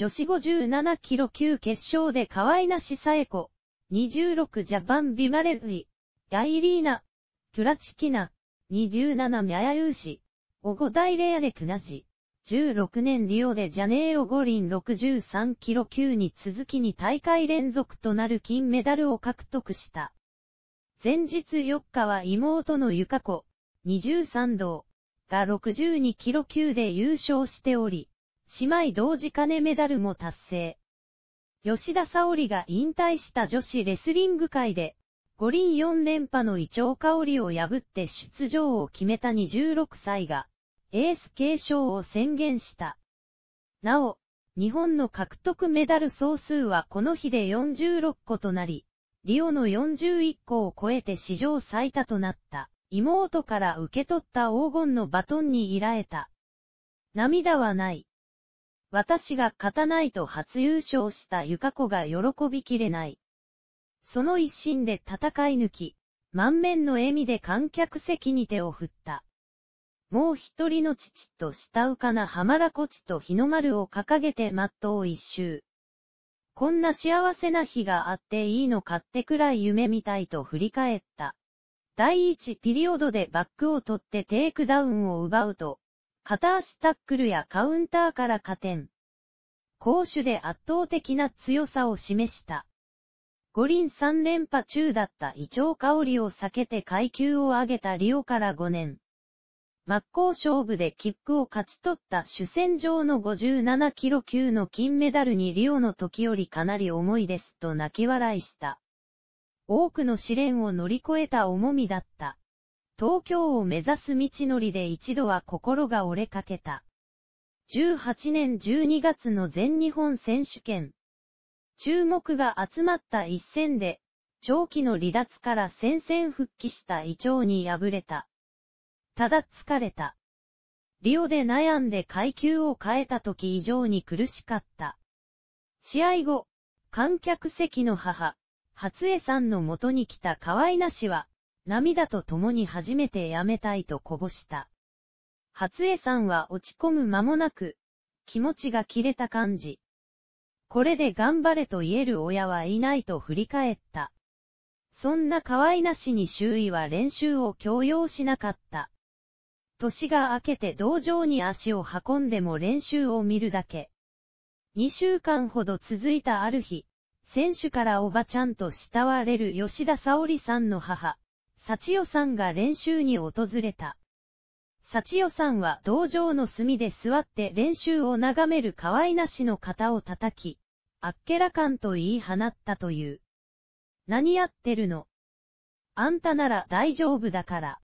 女子57キロ級決勝で河合なしさえ子、26ジャパンビマレルイ、ガイリーナ、トゥラチキナ、27ミャヤユーシ、オゴダイレアネクナジ。16年リオでジャネーロ五輪。63キロ級に続きに大会連続となる金メダルを獲得した。前日4日は妹のゆか子、23道が62キロ級で優勝しており、姉妹同時金メダルも達成。吉田沙織が引退した女子レスリング界で、五輪4連覇のイチョウ香織を破って出場を決めた26歳が、エース継承を宣言した。なお、日本の獲得メダル総数はこの日で46個となり、リオの41個を超えて史上最多となった。妹から受け取った黄金のバトンにいらえた。涙はない。私が勝たないと初優勝した友香子が喜びきれない。その一心で戦い抜き、満面の笑みで観客席に手を振った。もう一人の父と慕う金浜良コーチと日の丸を掲げてマットを一周。こんな幸せな日があっていいのかってくらい夢みたいと振り返った。第一ピリオドでバックを取ってテイクダウンを奪うと、片足タックルやカウンターから加点。攻守で圧倒的な強さを示した。五輪3連覇中だったイチョウ香りを避けて階級を上げたリオから5年。真っ向勝負で切符を勝ち取った主戦場の57キロ級の金メダルにリオの時よりかなり重いですと泣き笑いした。多くの試練を乗り越えた重みだった。東京を目指す道のりで一度は心が折れかけた。18年12月の全日本選手権。注目が集まった一戦で、長期の離脱から戦線復帰したイチョウに敗れた。ただ疲れた。リオで悩んで階級を変えた時以上に苦しかった。試合後、観客席の母、初江さんの元に来た河合なしは、涙と共に初めてやめたいとこぼした。初江さんは落ち込む間もなく、気持ちが切れた感じ。これで頑張れと言える親はいないと振り返った。そんな可愛なしに周囲は練習を強要しなかった。年が明けて道場に足を運んでも練習を見るだけ。2週間ほど続いたある日、選手からおばちゃんと慕われる吉田沙織さんの母、幸代さんが練習に訪れた。幸代さんは道場の隅で座って練習を眺める可愛なしの肩を叩き、あっけらかんと言い放ったという。何やってるの？あんたなら大丈夫だから。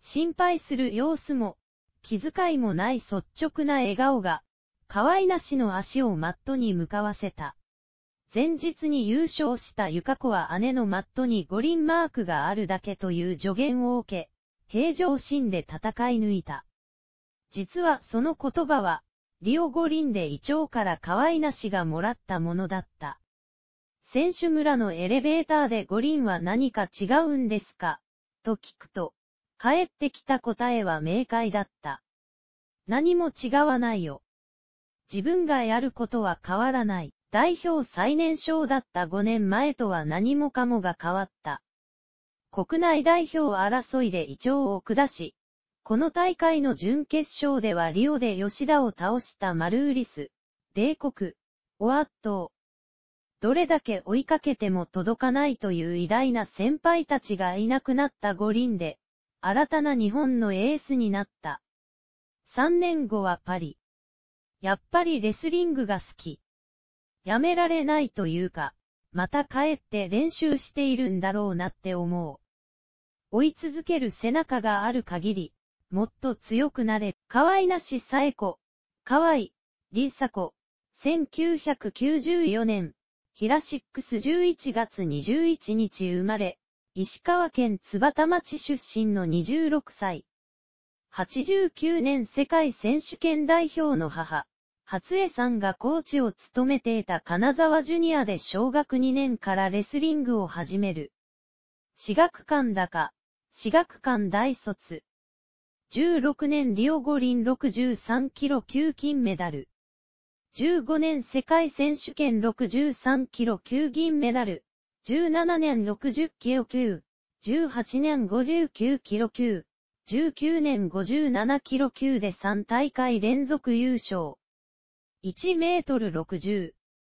心配する様子も、気遣いもない率直な笑顔が、可愛なしの足をマットに向かわせた。前日に優勝したゆか子は姉のマットに五輪マークがあるだけという助言を受け、平常心で戦い抜いた。実はその言葉は、リオ五輪でイチョウから河合なしがもらったものだった。選手村のエレベーターで五輪は何か違うんですか？と聞くと、帰ってきた答えは明快だった。何も違わないよ。自分がやることは変わらない。代表最年少だった5年前とは何もかもが変わった。国内代表争いで胃腸を下し、この大会の準決勝ではリオで吉田を倒したマルーリス、米国、オアットどれだけ追いかけても届かないという偉大な先輩たちがいなくなった五輪で、新たな日本のエースになった。3年後はパリ。やっぱりレスリングが好き。やめられないというか、また帰って練習しているんだろうなって思う。追い続ける背中がある限り、もっと強くなれる。河合なしさえ子、河合、りさ子、1994年、ヒラシックス11月21日生まれ、石川県津幡町出身の26歳。89年世界選手権代表の母。初江さんがコーチを務めていた金沢ジュニアで小学2年からレスリングを始める。私学館高、私学館大卒。16年リオ五輪63キロ級金メダル。15年世界選手権63キロ級銀メダル。17年60キロ級。18年59キロ級。19年57キロ級で3大会連続優勝。1メートル60。